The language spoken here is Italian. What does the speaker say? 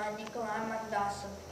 Giovanni Nicolai Mandasso